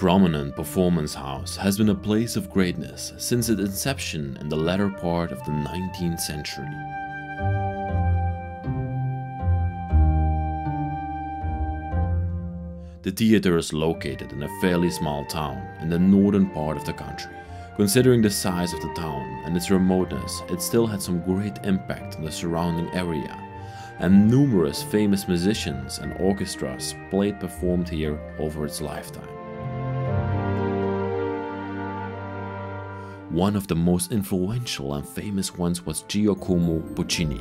Prominent performance house has been a place of greatness since its inception in the latter part of the 19th century. The theater is located in a fairly small town in the northern part of the country. Considering the size of the town and its remoteness, it still had some great impact on the surrounding area, and numerous famous musicians and orchestras played performed here over its lifetime. One of the most influential and famous ones was Giacomo Puccini.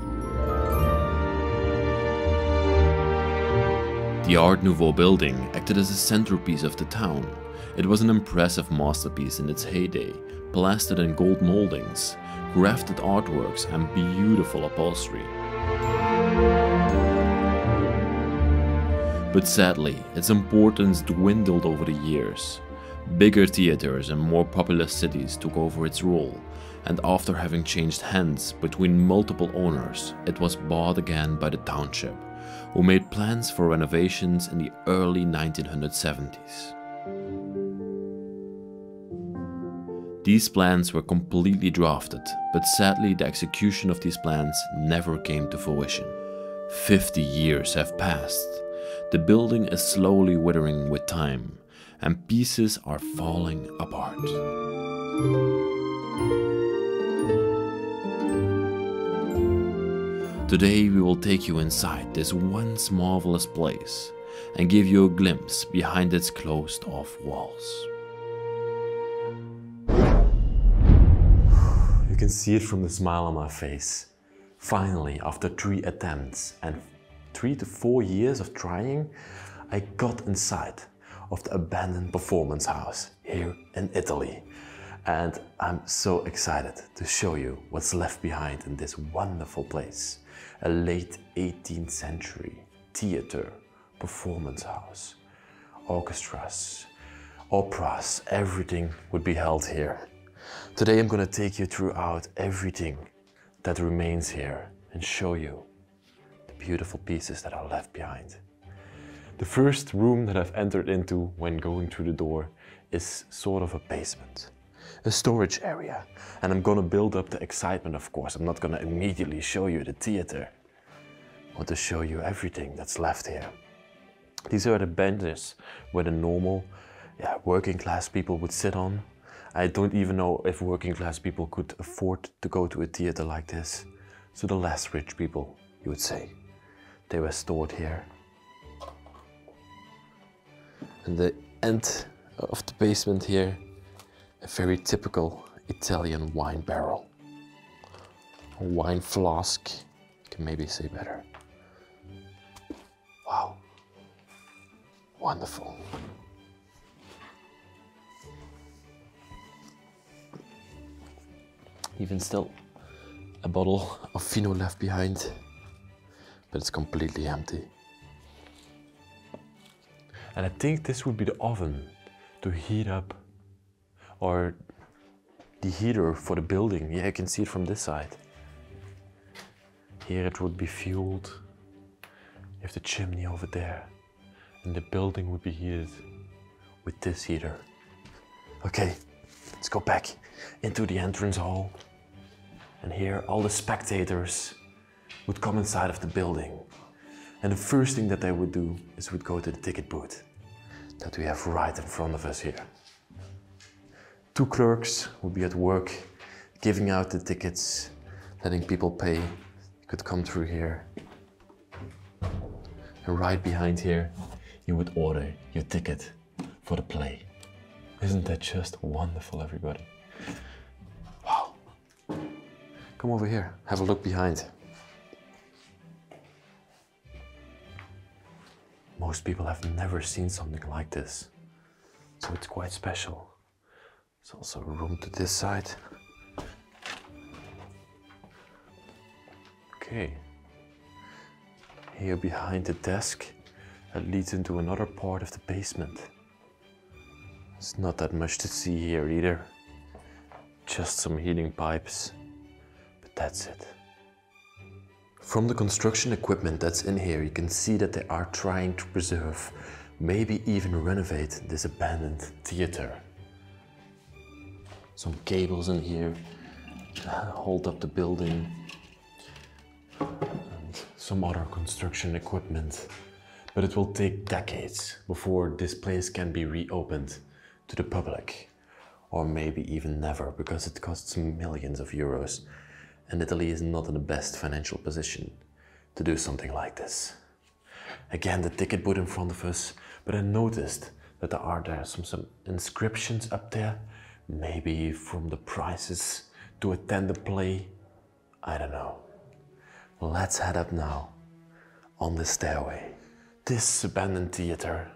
The Art Nouveau building acted as a centerpiece of the town. It was an impressive masterpiece in its heyday, plastered in gold moldings, grafted artworks and beautiful upholstery. But sadly, its importance dwindled over the years. Bigger theaters and more populous cities took over its role, and after having changed hands between multiple owners, it was bought again by the township who made plans for renovations in the early 1970s. These plans were completely drafted, but sadly the execution of these plans never came to fruition. 50 years have passed. The building is slowly withering with time, and pieces are falling apart. Today we will take you inside this once marvelous place and give you a glimpse behind its closed off walls. You can see it from the smile on my face. Finally, after three attempts and three to four years of trying, I got inside of the abandoned performance house here in Italy. And I'm so excited to show you what's left behind in this wonderful place a late 18th century theater, performance house, orchestras, operas, everything would be held here. Today I'm going to take you throughout everything that remains here and show you the beautiful pieces that are left behind. The first room that I've entered into when going through the door is sort of a basement, a storage area. And I'm gonna build up the excitement, of course. I'm not gonna immediately show you the theater. I want to show you everything that's left here. These are the benches where the normal yeah, working class people would sit on. I don't even know if working class people could afford to go to a theater like this. So the less rich people, you would say, they were stored here and the end of the basement here, a very typical Italian wine barrel. A wine flask, can maybe say better. Wow. Wonderful. Even still, a bottle of Fino left behind, but it's completely empty. And I think this would be the oven to heat up or the heater for the building. Yeah, you can see it from this side. Here it would be fueled. You have the chimney over there. And the building would be heated with this heater. Okay, let's go back into the entrance hall. And here all the spectators would come inside of the building. And the first thing that they would do is would go to the ticket booth that we have right in front of us here. Two clerks would be at work giving out the tickets, letting people pay. You could come through here. And right behind here, you would order your ticket for the play. Isn't that just wonderful, everybody? Wow. Come over here, have a look behind. Most people have never seen something like this, so it's quite special. There's also room to this side. Okay. Here behind the desk, that leads into another part of the basement. There's not that much to see here either. Just some heating pipes, but that's it. From the construction equipment that's in here, you can see that they are trying to preserve Maybe even renovate this abandoned theater. Some cables in here hold up the building and some other construction equipment. But it will take decades before this place can be reopened to the public. Or maybe even never, because it costs millions of euros and Italy is not in the best financial position to do something like this. Again, the ticket board in front of us, but I noticed that there are there some, some inscriptions up there, maybe from the prices to attend the play. I don't know. Let's head up now on the stairway. This abandoned theater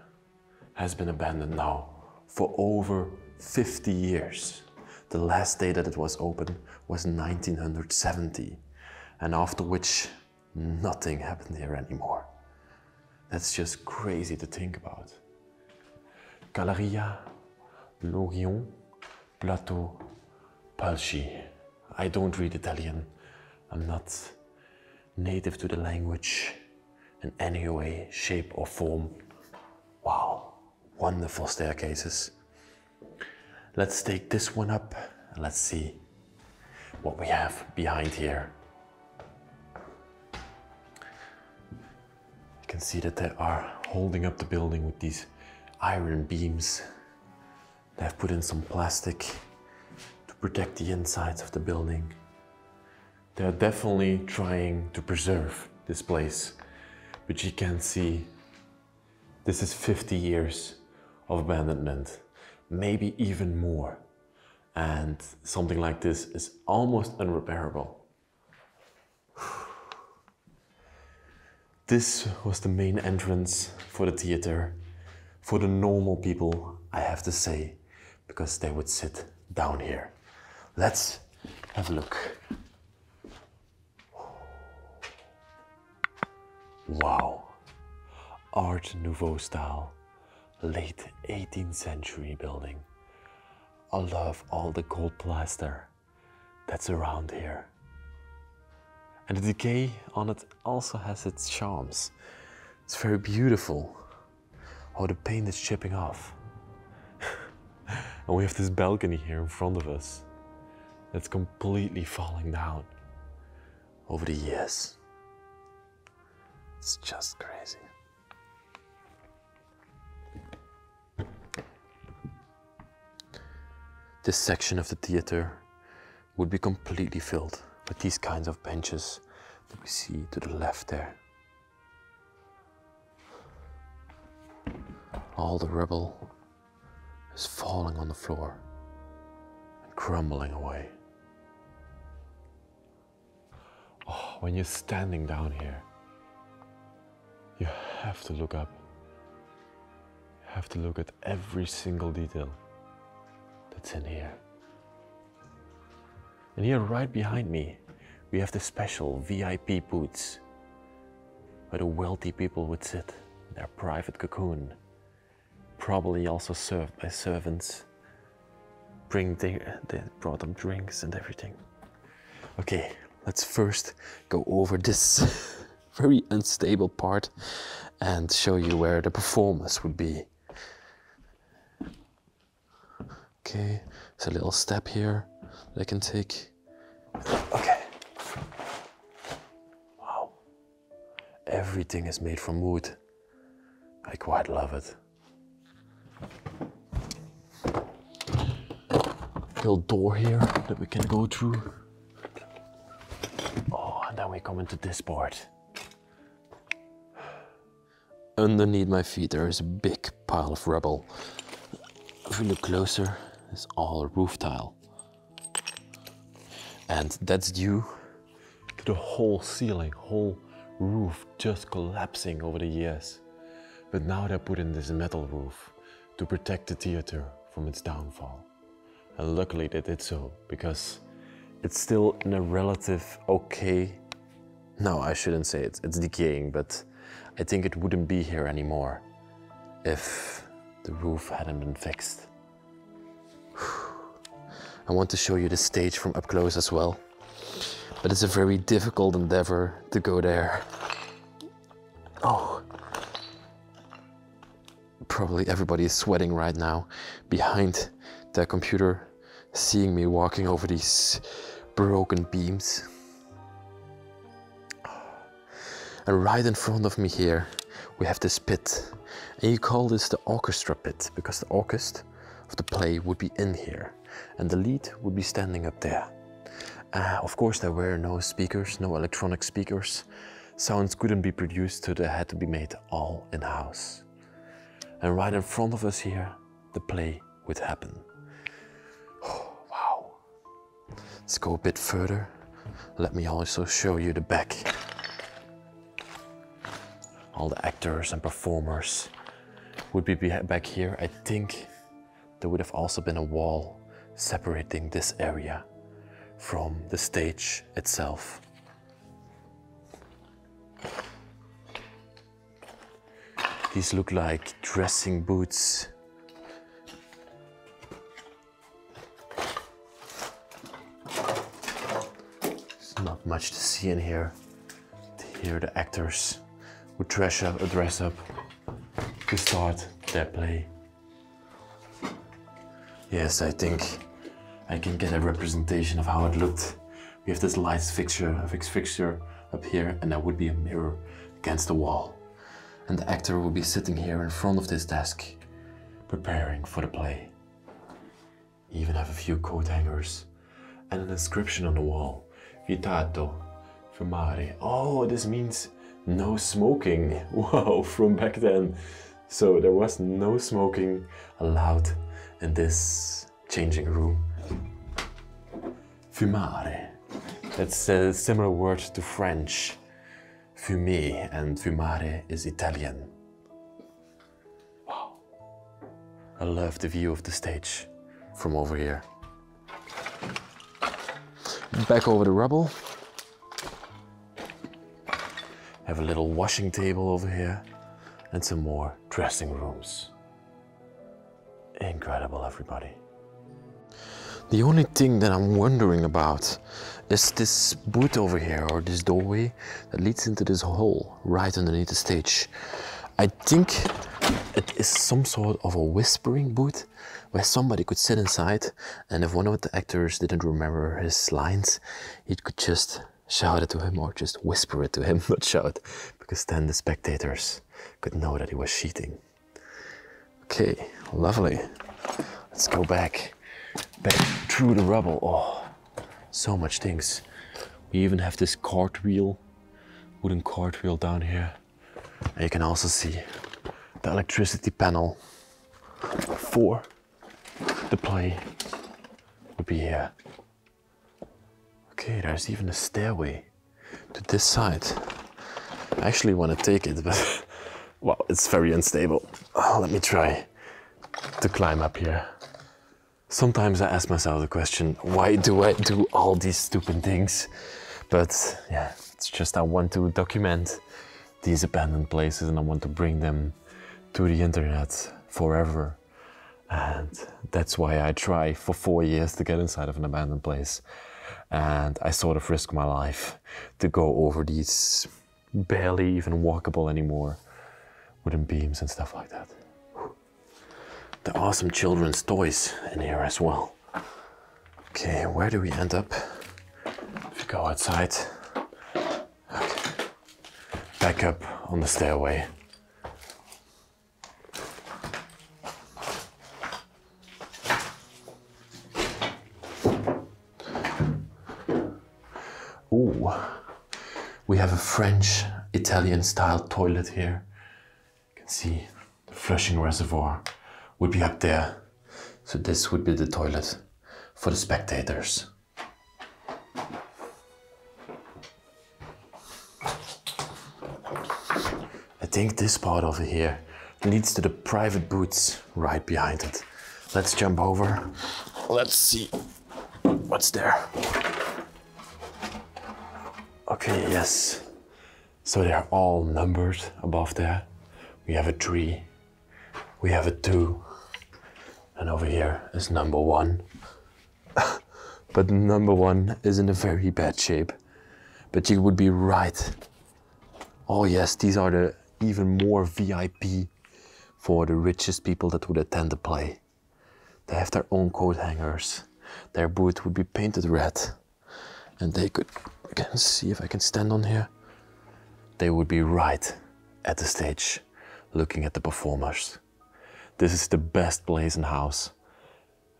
has been abandoned now for over 50 years. The last day that it was open was 1970, and after which nothing happened here anymore. That's just crazy to think about. Galleria Lorion Plateau Palchi. I don't read Italian. I'm not native to the language in any way, shape, or form. Wow, wonderful staircases. Let's take this one up and let's see what we have behind here. You can see that they are holding up the building with these iron beams. They've put in some plastic to protect the insides of the building. They're definitely trying to preserve this place, but you can see this is 50 years of abandonment, maybe even more. And something like this is almost unrepairable. This was the main entrance for the theater. For the normal people, I have to say, because they would sit down here. Let's have a look. Wow. Art Nouveau style, late 18th century building. I love all the gold plaster that's around here. And the decay on it also has its charms. It's very beautiful how the paint is chipping off. and we have this balcony here in front of us that's completely falling down over the years. It's just crazy. This section of the theater would be completely filled with these kinds of benches that we see to the left there. All the rubble is falling on the floor and crumbling away. Oh, when you're standing down here, you have to look up. You have to look at every single detail in here. And here, right behind me, we have the special VIP booths where the wealthy people would sit in their private cocoon, probably also served by servants. Bring their, they brought them drinks and everything. Okay, let's first go over this very unstable part and show you where the performance would be. Okay, there's a little step here that I can take. Okay. Wow. Everything is made from wood. I quite love it. Little door here that we can go through. Oh, and then we come into this part. Underneath my feet, there is a big pile of rubble. If we look closer, it's all roof tile. And that's due to the whole ceiling, whole roof just collapsing over the years. But now they put in this metal roof to protect the theater from its downfall. And luckily they did so because it's still in a relative okay. No, I shouldn't say it's, it's decaying, but I think it wouldn't be here anymore if the roof hadn't been fixed. I want to show you the stage from up close as well. But it's a very difficult endeavor to go there. Oh. probably everybody is sweating right now behind their computer, seeing me walking over these broken beams. And right in front of me here, we have this pit. And you call this the orchestra pit because the orchestra of the play would be in here and the lead would be standing up there. Uh, of course, there were no speakers, no electronic speakers. Sounds couldn't be produced, so they had to be made all in house. And right in front of us here, the play would happen. Oh, wow. Let's go a bit further. Let me also show you the back. All the actors and performers would be back here. I think there would have also been a wall separating this area from the stage itself. These look like dressing boots. There's not much to see in here. Here the actors would dress up, dress up to start their play. Yes, I think I can get a representation of how it looked. We have this light fixture, a fixed fixture up here, and there would be a mirror against the wall. And the actor would be sitting here in front of this desk, preparing for the play. Even have a few coat hangers and an inscription on the wall. Vietato fumare. Oh, this means no smoking. Wow, from back then. So there was no smoking allowed in this changing room. Fumare. That's a similar word to French. Fumer and fumare is Italian. Wow. I love the view of the stage from over here. Back over the rubble. Have a little washing table over here and some more dressing rooms. Incredible, everybody. The only thing that I'm wondering about is this booth over here, or this doorway that leads into this hole right underneath the stage. I think it is some sort of a whispering booth where somebody could sit inside, and if one of the actors didn't remember his lines, he could just shout it to him or just whisper it to him, not shout, because then the spectators could know that he was cheating. Okay, lovely. Let's go back, back through the rubble. Oh, so much things. We even have this cartwheel, wooden cartwheel down here. And you can also see the electricity panel for the play would be here. Okay, there's even a stairway to this side. I actually want to take it, but well, it's very unstable. Oh, let me try to climb up here. Sometimes I ask myself the question, why do I do all these stupid things? But yeah, it's just I want to document these abandoned places and I want to bring them to the internet forever. And that's why I try for four years to get inside of an abandoned place. And I sort of risk my life to go over these barely even walkable anymore wooden beams and stuff like that. There are some children's toys in here as well. Okay, where do we end up? If we go outside, okay. back up on the stairway. Ooh, we have a French Italian style toilet here. See the flushing reservoir would be up there. So this would be the toilet for the spectators. I think this part over here leads to the private booths right behind it. Let's jump over. Let's see what's there. Okay, yes. So they're all numbered above there. We have a three, we have a two, and over here is number one. but number one is in a very bad shape. But you would be right. Oh yes, these are the even more VIP for the richest people that would attend the play. They have their own coat hangers. Their booth would be painted red. And they could, I can see if I can stand on here. They would be right at the stage looking at the performers. This is the best blazon house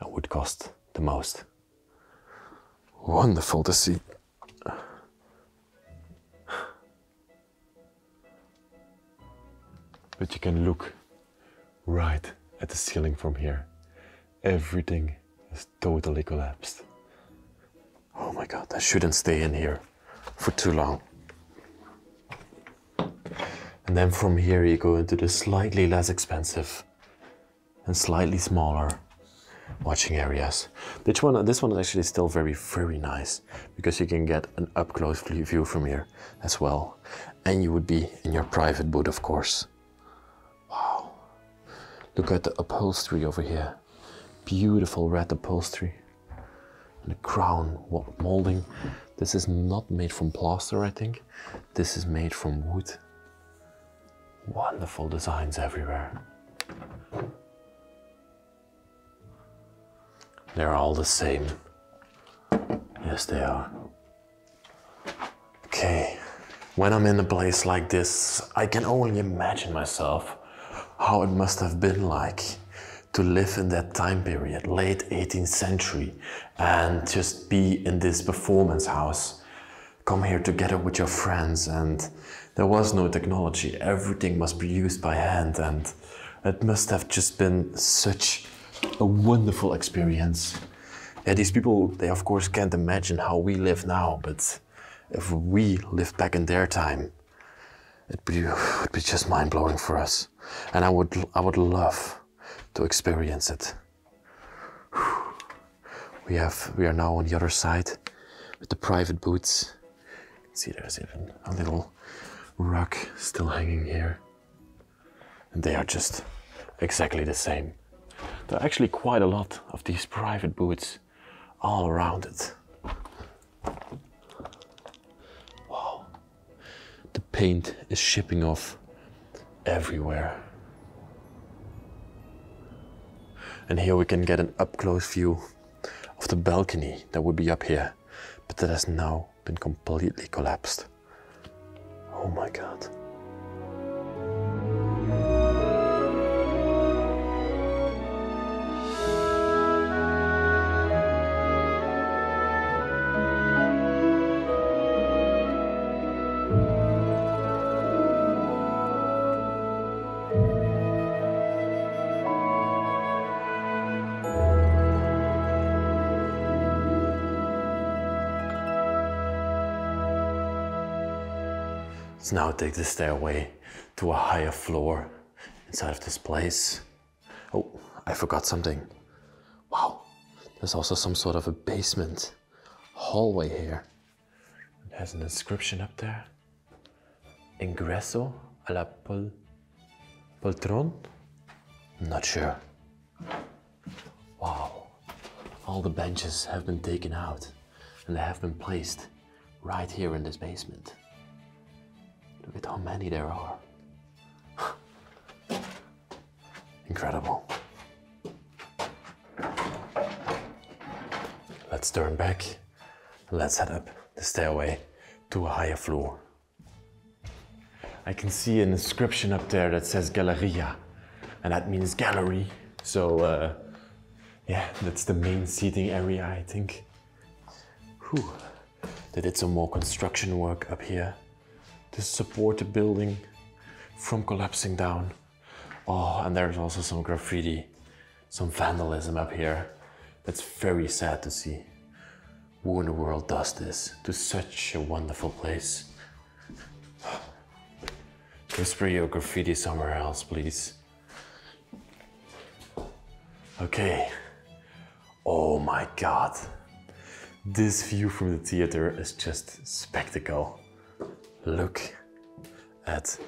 and would cost the most. Wonderful to see. But you can look right at the ceiling from here. Everything is totally collapsed. Oh my god, I shouldn't stay in here for too long. And then from here you go into the slightly less expensive and slightly smaller watching areas. This one, this one is actually still very, very nice because you can get an up close view from here as well. And you would be in your private booth, of course. Wow. Look at the upholstery over here. Beautiful red upholstery. And the crown molding. This is not made from plaster, I think. This is made from wood. Wonderful designs everywhere. They're all the same. Yes, they are. Okay, when I'm in a place like this, I can only imagine myself how it must have been like to live in that time period, late 18th century, and just be in this performance house. Come here together with your friends, and there was no technology. Everything must be used by hand, and it must have just been such a wonderful experience. Yeah, these people, they of course can't imagine how we live now, but if we lived back in their time, it'd be, it'd be just mind blowing for us. And I would, I would love to experience it. We have, we are now on the other side with the private booths. See, there's even a little rug still hanging here. And they are just exactly the same. There are actually quite a lot of these private booths all around it. Wow. The paint is shipping off everywhere. And here we can get an up close view of the balcony that would be up here, but that has now been completely collapsed. Oh my god. Let's now take the stairway to a higher floor inside of this place. Oh, I forgot something. Wow, there's also some sort of a basement hallway here. It has an inscription up there. Ingresso a la pol poltron? Not sure. Wow, all the benches have been taken out and they have been placed right here in this basement. Look at how many there are. Incredible. Let's turn back let's head up the stairway to a higher floor. I can see an inscription up there that says Galleria, and that means gallery. So, uh, yeah, that's the main seating area, I think. Whew. They did some more construction work up here to support the building from collapsing down. Oh, and there's also some graffiti, some vandalism up here. That's very sad to see. Who in the world does this to such a wonderful place? Spray your graffiti somewhere else, please. Okay. Oh my god. This view from the theater is just spectacle. Look at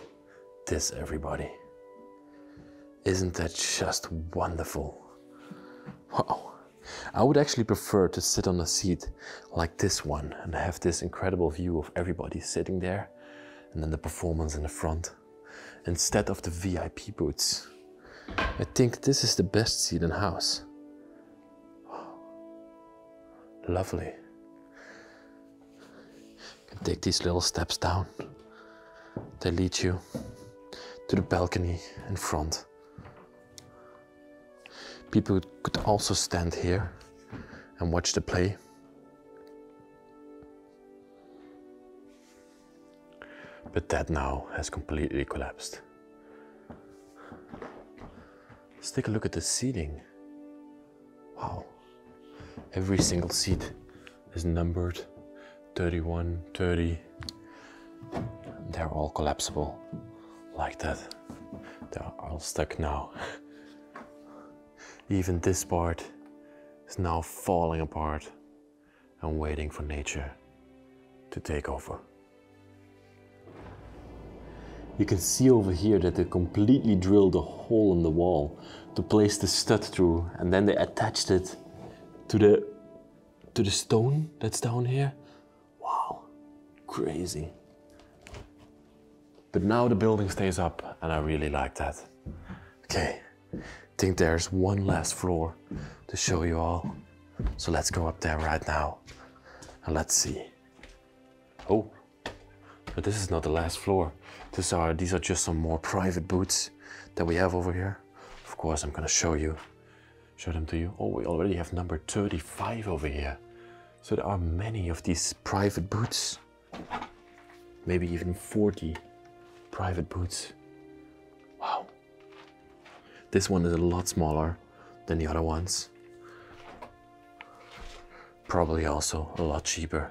this, everybody. Isn't that just wonderful? Wow. I would actually prefer to sit on a seat like this one and have this incredible view of everybody sitting there and then the performance in the front instead of the VIP booths. I think this is the best seat in house. Lovely. Take these little steps down. They lead you to the balcony in front. People could also stand here and watch the play. But that now has completely collapsed. Let's take a look at the seating. Wow. Every single seat is numbered 31, 30. They're all collapsible like that. They're all stuck now. Even this part is now falling apart and waiting for nature to take over. You can see over here that they completely drilled a hole in the wall to place the stud through and then they attached it to the to the stone that's down here. Crazy. But now the building stays up and I really like that. Okay, I think there's one last floor to show you all. So let's go up there right now and let's see. Oh, but this is not the last floor. These are, these are just some more private booths that we have over here. Of course, I'm gonna show you, show them to you. Oh, we already have number 35 over here. So there are many of these private booths. Maybe even 40 private boots. Wow. This one is a lot smaller than the other ones. Probably also a lot cheaper.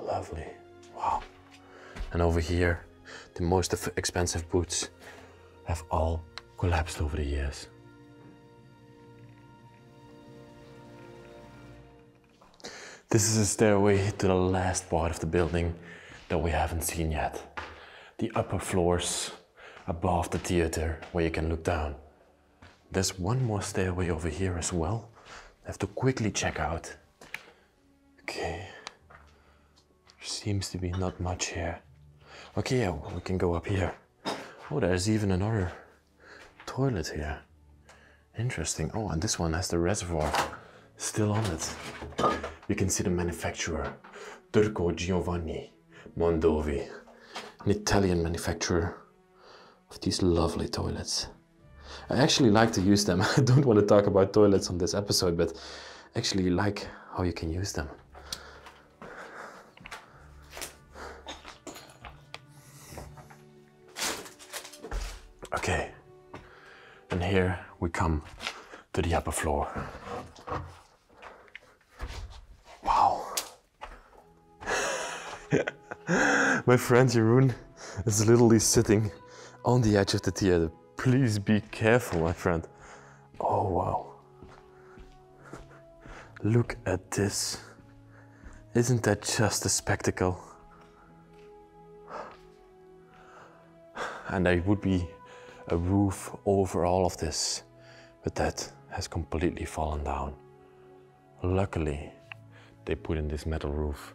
Lovely. Wow. And over here, the most expensive boots have all collapsed over the years. This is a stairway to the last part of the building that we haven't seen yet. The upper floors above the theater where you can look down. There's one more stairway over here as well. I have to quickly check out. Okay. Seems to be not much here. Okay, yeah, we can go up here. Oh, there's even another toilet here. Interesting. Oh, and this one has the reservoir still on it. You can see the manufacturer, Turco Giovanni Mondovi, an Italian manufacturer of these lovely toilets. I actually like to use them. I don't want to talk about toilets on this episode, but actually like how you can use them. Okay, and here we come to the upper floor. My friend Jeroen is literally sitting on the edge of the theater. Please be careful, my friend. Oh, wow. Look at this. Isn't that just a spectacle? And there would be a roof over all of this, but that has completely fallen down. Luckily, they put in this metal roof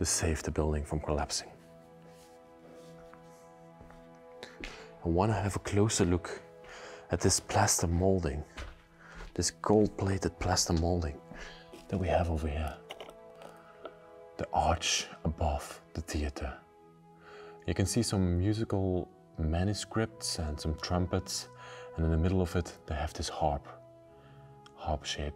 to save the building from collapsing. I want to have a closer look at this plaster molding, this gold plated plaster molding that we have over here. The arch above the theater. You can see some musical manuscripts and some trumpets, and in the middle of it, they have this harp, harp shape.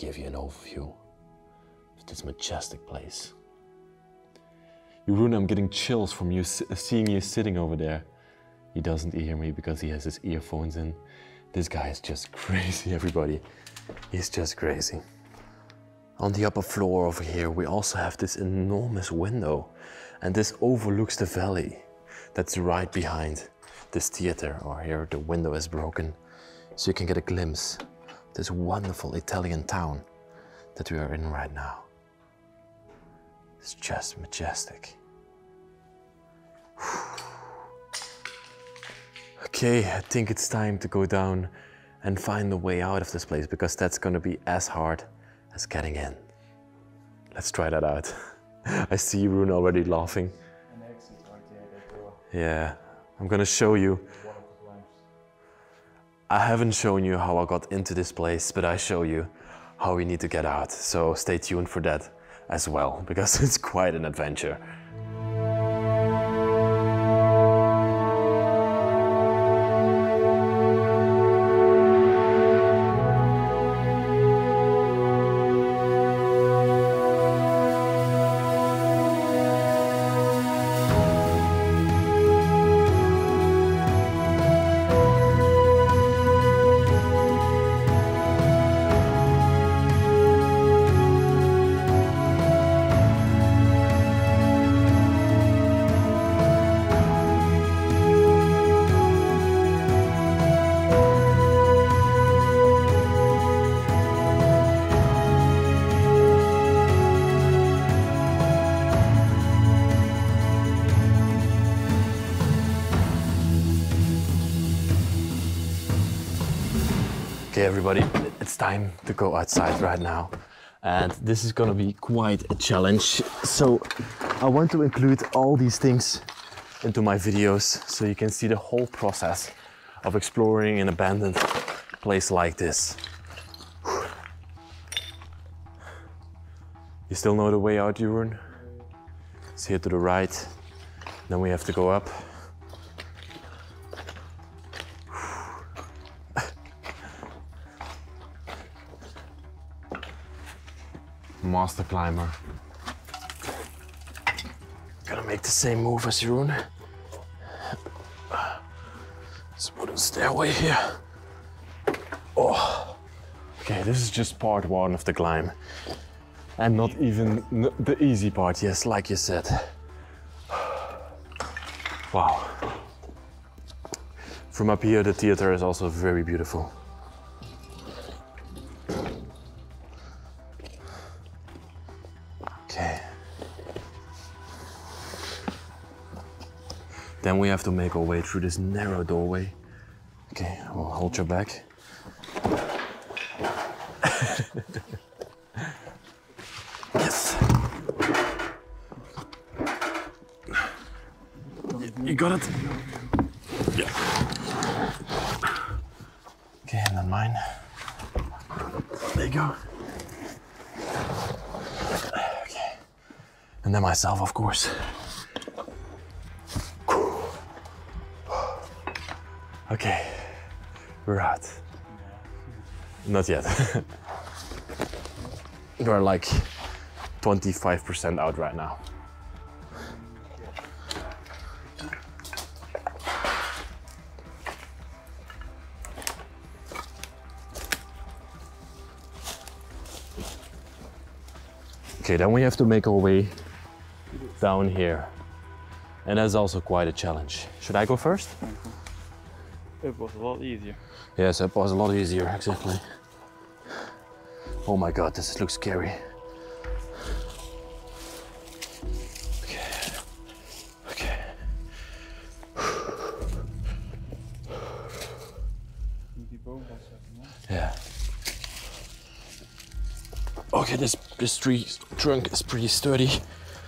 Give you an overview of this majestic place. Jeroen, I'm getting chills from you seeing you sitting over there. He doesn't hear me because he has his earphones in. This guy is just crazy, everybody. He's just crazy. On the upper floor over here, we also have this enormous window, and this overlooks the valley that's right behind this theater. Or here, the window is broken, so you can get a glimpse this wonderful Italian town that we are in right now. It's just majestic. Okay, I think it's time to go down and find the way out of this place because that's going to be as hard as getting in. Let's try that out. I see Jeroen already laughing. An exit right there, that. Yeah, I'm gonna show you. I haven't shown you how I got into this place, but I show you how we need to get out. So stay tuned for that as well, because it's quite an adventure. Okay, everybody, it's time to go outside right now. And this is gonna be quite a challenge. So I want to include all these things into my videos so you can see the whole process of exploring an abandoned place like this. You still know the way out, Jeroen? It's here to the right. Then we have to go up. Master climber. Gonna make the same move as Jeroen. This wooden stairway here. Oh. Okay, this is just part one of the climb. And not even the easy part, yes, like you said. Wow. From up here, the theater is also very beautiful. Then we have to make our way through this narrow doorway. Okay, I'll hold your back. yes. You- You got it? Yeah. Okay, and then mine. There you go. Okay. And then myself, of course. Out. Not yet. we're like 25% out right now. Okay, then we have to make our way down here. And that's also quite a challenge. Should I go first? It was a lot easier. Yes, it was a lot easier, exactly. Oh my god, this looks scary. Yeah. Okay, this this tree trunk is pretty sturdy,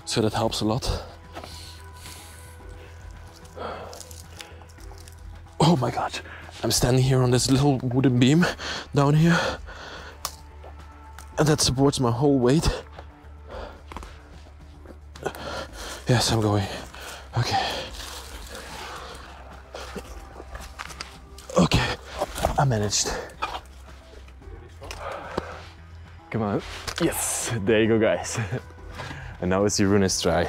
so that helps a lot. Oh my god, I'm standing here on this little wooden beam down here, and that supports my whole weight. Yes, I'm going. Okay. Okay, I managed. Come on. Yes, there you go, guys. and now it's Jeroen's try.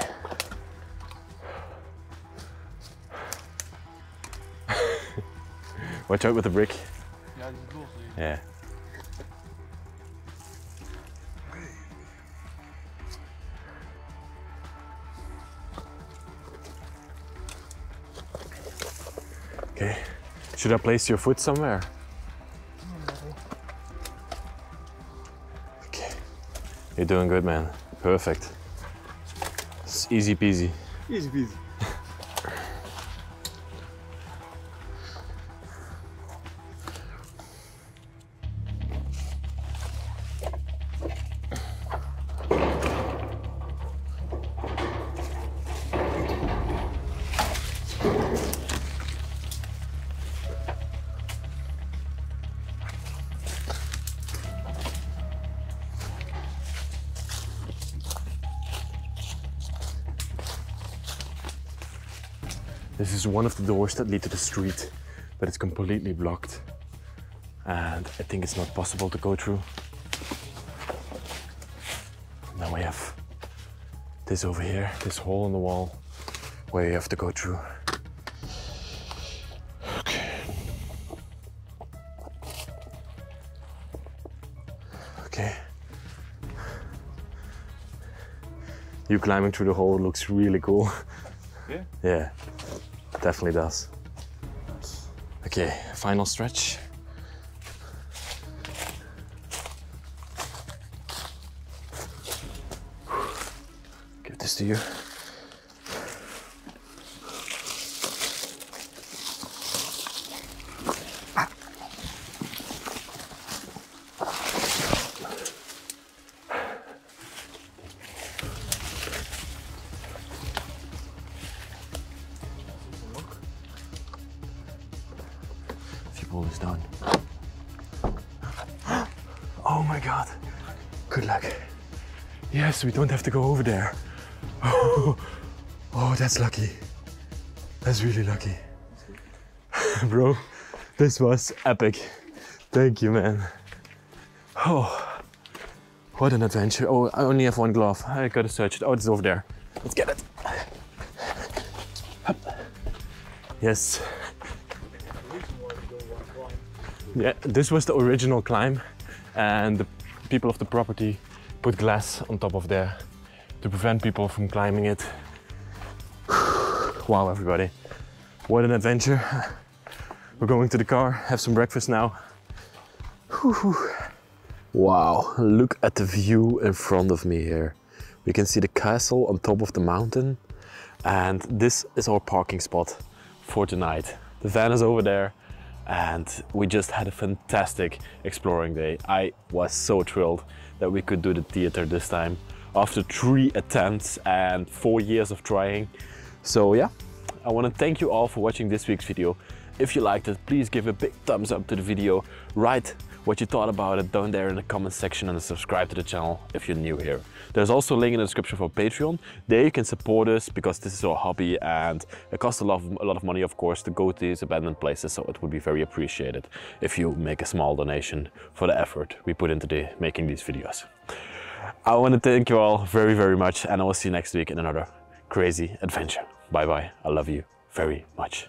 Watch out with the brick. Ja, die is los. die- Yeah. Okay. Should I place your foot somewhere? Okay. You're doing good, man. Perfect. It's easy peasy. Easy peasy. This is one of the doors that lead to the street, but it's completely blocked. And I think it's not possible to go through. Now we have this over here, this hole in the wall where you have to go through. Okay. Okay. You climbing through the hole looks really cool. Yeah? Yeah, definitely does. Okay, final stretch. Give this to you. Pull this down. Oh my god. Good luck. Yes, we don't have to go over there. Oh, oh that's lucky. That's really lucky. Bro, this was epic. Thank you, man. Oh, what an adventure. Oh, I only have one glove. I gotta search it. Oh, it's over there. Let's get it. Yes. Yeah, this was the original climb, and the people of the property put glass on top of there to prevent people from climbing it. wow, everybody. What an adventure. We're going to the car, have some breakfast now. Wow, look at the view in front of me here. We can see the castle on top of the mountain, and this is our parking spot for tonight. The van is over there, and we just had a fantastic exploring day. I was so thrilled that we could do the theater this time after three attempts and four years of trying. So yeah, I want to thank you all for watching this week's video. If you liked it, please give a big thumbs up to the video. Write what you thought about it down there in the comment section and subscribe to the channel if you're new here. There's also a link in the description for Patreon. There you can support us because this is our hobby and it costs a lot of, a lot of money, of course, to go to these abandoned places. So it would be very appreciated if you make a small donation for the effort we put into the, making these videos. I want to thank you all very, very much and I will see you next week in another crazy adventure. Bye bye. I love you very much.